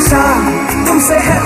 नशा तुमसे है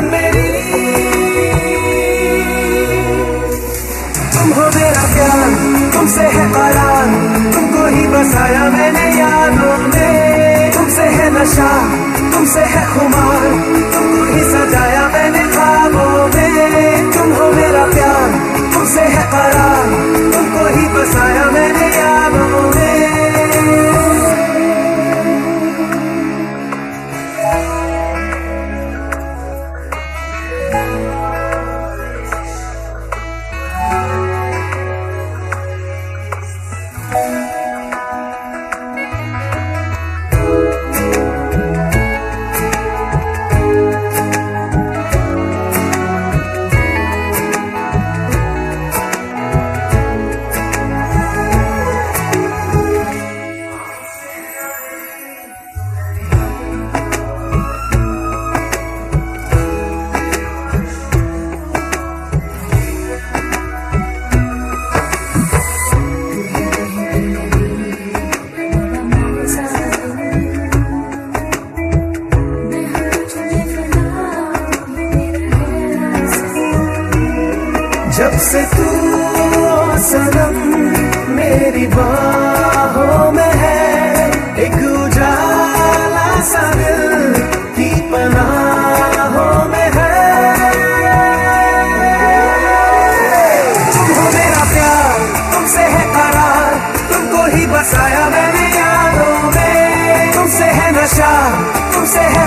मेरी। मेरा प्यार, तुमसे है करार तुमको ही बसाया मैंने यादों में। तुमसे है नशा, तुमसे है खुमार, तुमको ही सजाया मैंने ख्वाबों में। तुम हो मेरा प्यार, तुमसे है करार जब से तू सनम मेरी बाहों में है, एक उजाला सा दिल की पनाहों में है। तुम हो मेरा प्यार, तुमसे है करार, तुमको ही बसाया मैंने यारों में। तुमसे है नशा, तुमसे है